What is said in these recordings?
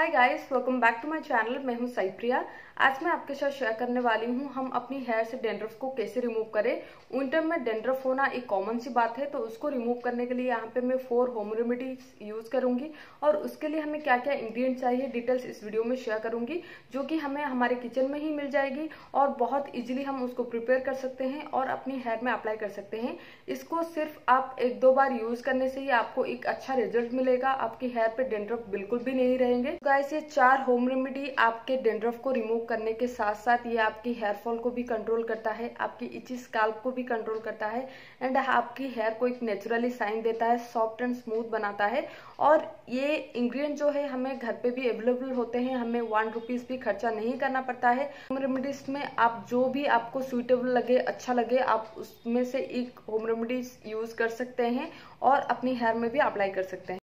Guys welcome back to my channel मैं हूँ साइप्रिया। आज मैं आपके साथ शेयर करने वाली हूँ, हम अपनी हेयर से डेंड्रफ को कैसे रिमूव करें। विंटर में डेंड्रफ होना एक कॉमन सी बात है तो उसको रिमूव करने के लिए यहाँ पे मैं फोर होम रेमेडीज यूज़ करूँगी। और उसके लिए हमें क्या क्या इंग्रेडिएंट चाहिए डिटेल्स इस वीडियो में शेयर करूँगी, जो कि हमें हमारे किचन में ही मिल जाएगी और बहुत इजिली हम उसको प्रिपेयर कर सकते हैं और अपनी हेयर में अप्लाई कर सकते हैं। इसको सिर्फ़ आप एक दो बार यूज़ करने से ही आपको एक अच्छा रिज़ल्ट मिलेगा। आपकी हेयर पे डेंड्रफ बिल्कुल भी नहीं रहेंगे। गाइस, ये चार होम रेमेडी आपके डेंड्रफ को रिमूव करने के साथ साथ ये आपकी हेयर फॉल को भी कंट्रोल करता है, आपकी इची स्काल्प को भी कंट्रोल करता है एंड आपकी हेयर को एक नेचुरली साइन देता है सॉफ्ट एंड स्मूथ बनाता है और ये इंग्रेडिएंट जो है हमें घर पे भी अवेलेबल होते हैं, हमें वन रुपीज़ भी खर्चा नहीं करना पड़ता है। होम रेमेडीज में आप जो भी आपको सुइटेबल लगे अच्छा लगे, आप उसमें से एक होम रेमेडीज यूज़ कर सकते हैं और अपनी हेयर में भी अप्लाई कर सकते हैं।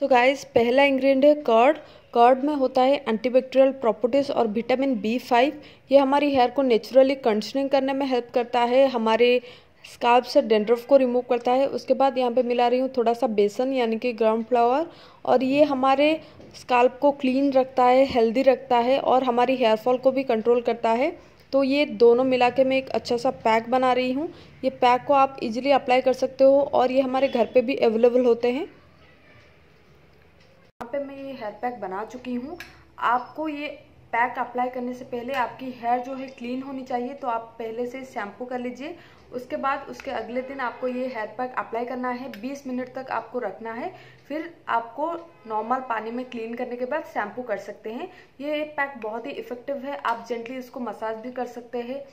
सो so गाइस पहला इंग्रेडिएंट है कर्ड कर्ड में होता है एंटीबैक्टीरियल प्रॉपर्टीज़ और विटामिन बी फाइव ये हमारी हेयर को नेचुरली कंडीशनिंग करने में हेल्प करता है, हमारे स्काल्प से डेंड्रफ को रिमूव करता है। उसके बाद यहाँ पे मिला रही हूँ थोड़ा सा बेसन, यानी कि ग्राउंड फ्लावर और ये हमारे स्काल्प को क्लीन रखता है हेल्दी रखता है और हमारी हेयर फॉल को भी कंट्रोल करता है। तो ये दोनों मिला के मैं एक अच्छा सा पैक बना रही हूँ। ये पैक को आप इजीली अप्लाई कर सकते हो और ये हमारे घर पे भी अवेलेबल होते हैं। मैं ये हेयर पैक बना चुकी हूँ। आपको ये पैक अप्लाई करने से पहले आपकी हेयर जो है क्लीन होनी चाहिए तो आप पहले से शैम्पू कर लीजिए। उसके बाद उसके अगले दिन आपको ये हेयर पैक अप्लाई करना है। 20 मिनट तक आपको रखना है। फिर आपको नॉर्मल पानी में क्लीन करने के बाद शैम्पू कर सकते हैं। ये पैक बहुत ही इफ़ेक्टिव है। आप जेंटली इसको मसाज भी कर सकते हैं।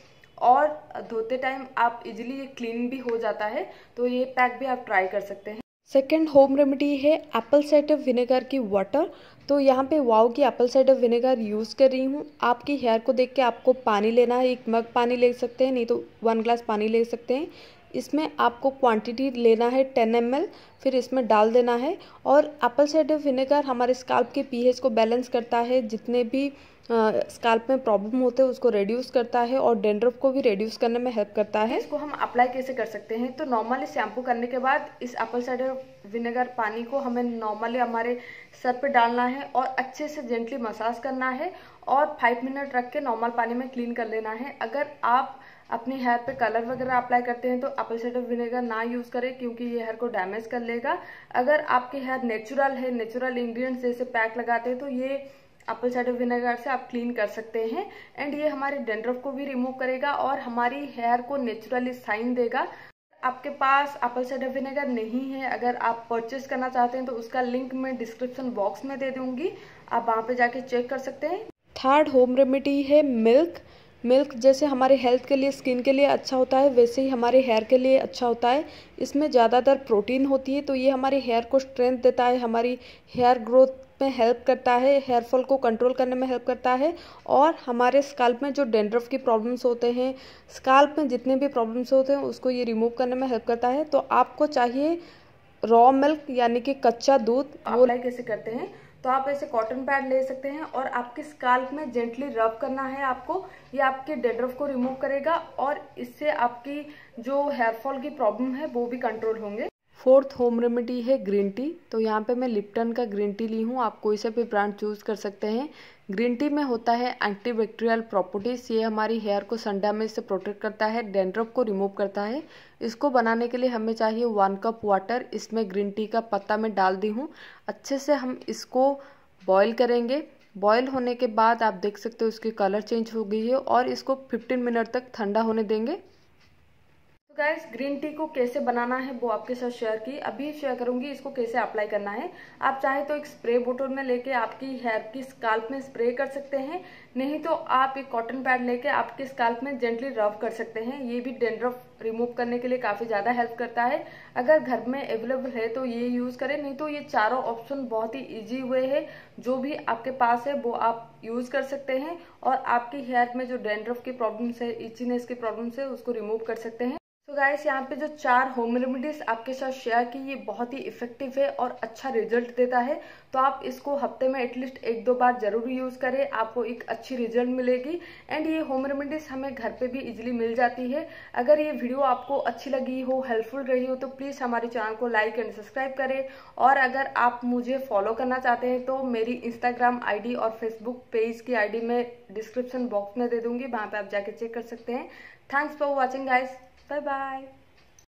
और धोते टाइम आप इजिली ये क्लीन भी हो जाता है। तो ये पैक भी आप ट्राई कर सकते हैं। सेकेंड होम रेमेडी है एप्पल साइडर विनेगर की वाटर तो यहाँ पे वाव की एप्पल साइडर विनेगर यूज़ कर रही हूँ। आपकी हेयर को देख के आपको पानी लेना है। एक मग पानी ले सकते हैं, नहीं तो वन ग्लास पानी ले सकते हैं। इसमें आपको क्वांटिटी लेना है टेन एम फिर इसमें डाल देना है। और एप्पल साइडर विनेगर हमारे स्काल्प के पीएच को बैलेंस करता है। जितने भी स्काल्प में प्रॉब्लम होते हैं, उसको रिड्यूस करता है और डेंड्रफ को भी रिड्यूस करने में हेल्प करता है। इसको हम अप्लाई कैसे कर सकते हैं? तो नॉर्मली शैम्पू करने के बाद इस एप्पल साइडर विनेगर पानी को हमें नॉर्मली हमारे सर पे डालना है और अच्छे से जेंटली मसाज करना है और फाइव मिनट रख के नॉर्मल पानी में क्लीन कर लेना है। अगर आप अपनी हेयर पे कलर वगैरह अप्लाई करते हैं तो एप्पल साइडर विनेगर ना यूज़ करें क्योंकि ये हेयर को डैमेज कर लेगा। अगर आपके हेयर नेचुरल है नेचुरल इंग्रेडिएंट्स जैसे पैक लगाते हैं तो ये एप्पल साइडर विनेगर से आप क्लीन कर सकते हैं। एंड ये हमारे डेंड्रफ को भी रिमूव करेगा और हमारी हेयर को नेचुरली साइन देगा। आपके पास एप्पल साइडर विनेगर नहीं है। अगर आप परचेस करना चाहते हैं तो उसका लिंक मैं डिस्क्रिप्शन बॉक्स में दे दूँगी। आप वहाँ पे जाके चेक कर सकते हैं। थर्ड होम रेमेडी है मिल्क मिल्क जैसे हमारे हेल्थ के लिए स्किन के लिए अच्छा होता है, वैसे ही हमारे हेयर के लिए अच्छा होता है। इसमें ज़्यादातर प्रोटीन होती है तो ये हमारे हेयर को स्ट्रेंथ देता है। हमारी हेयर ग्रोथ में हेल्प करता है हेयर फॉल को कंट्रोल करने में हेल्प करता है और हमारे स्काल्प में जो डेंड्रफ की प्रॉब्लम्स होते हैं स्काल्प में जितने भी प्रॉब्लम्स होते हैं उसको ये रिमूव करने में हेल्प करता है। तो आपको चाहिए रॉ मिल्क यानी कि कच्चा दूध अप्लाई कैसे करते हैं? तो आप ऐसे कॉटन पैड ले सकते हैं और आपके स्काल्प में जेंटली रब करना है आपको ये आपके डेड्रफ को रिमूव करेगा और इससे आपकी जो हेयर फॉल की प्रॉब्लम है वो भी कंट्रोल होंगे। फोर्थ होम रेमेडी है ग्रीन टी। तो यहाँ पे मैं लिप्टन का ग्रीन टी ली हूँ। आप कोई सा भी ब्रांड चूज़ कर सकते हैं। ग्रीन टी में होता है एंटीबैक्टीरियल प्रॉपर्टीज़। ये हमारी हेयर को सन डैमेज से प्रोटेक्ट करता है, डेंड्रफ को रिमूव करता है। इसको बनाने के लिए हमें चाहिए वन कप वाटर। इसमें ग्रीन टी का पत्ता मैं डाल दी हूँ। अच्छे से हम इसको बॉयल करेंगे। बॉयल होने के बाद आप देख सकते हो उसकी कलर चेंज हो गई है और इसको 15 मिनट तक ठंडा होने देंगे। गाइस ग्रीन टी को कैसे बनाना है वो आपके साथ शेयर की। अभी शेयर करूँगी इसको कैसे अप्लाई करना है। आप चाहे तो एक स्प्रे बोतल में लेके आपकी हेयर की स्काल्प में स्प्रे कर सकते हैं। नहीं तो आप एक कॉटन पैड लेके आपके स्काल्प में जेंटली रब कर सकते हैं। ये भी डेंड्रफ रिमूव करने के लिए काफ़ी ज़्यादा हेल्प करता है। अगर घर में अवेलेबल है तो ये यूज़ करें। नहीं तो ये चारों ऑप्शन बहुत ही ईजी हुए है। जो भी आपके पास है वो आप यूज़ कर सकते हैं। और आपकी हेयर में जो डेंड्रफ की प्रॉब्लम्स है इचीनेस की प्रॉब्लम्स है, उसको रिमूव कर सकते हैं। तो गाइस यहाँ पे जो चार होम रेमेडीज आपके साथ शेयर की, ये बहुत ही इफ़ेक्टिव है और अच्छा रिज़ल्ट देता है। तो आप इसको हफ़्ते में एटलीस्ट एक दो बार ज़रूर यूज़ करें, आपको एक अच्छी रिज़ल्ट मिलेगी। एंड ये होम रेमेडीज हमें घर पे भी इजीली मिल जाती है। अगर ये वीडियो आपको अच्छी लगी हो हेल्पफुल रही हो तो प्लीज़ हमारे चैनल को लाइक एंड सब्सक्राइब करें। और अगर आप मुझे फॉलो करना चाहते हैं तो मेरी इंस्टाग्राम आई और फेसबुक पेज की आई मैं डिस्क्रिप्शन बॉक्स में दे दूँगी, वहाँ पर आप जाके चेक कर सकते हैं। Thanks for watching guys Bye bye.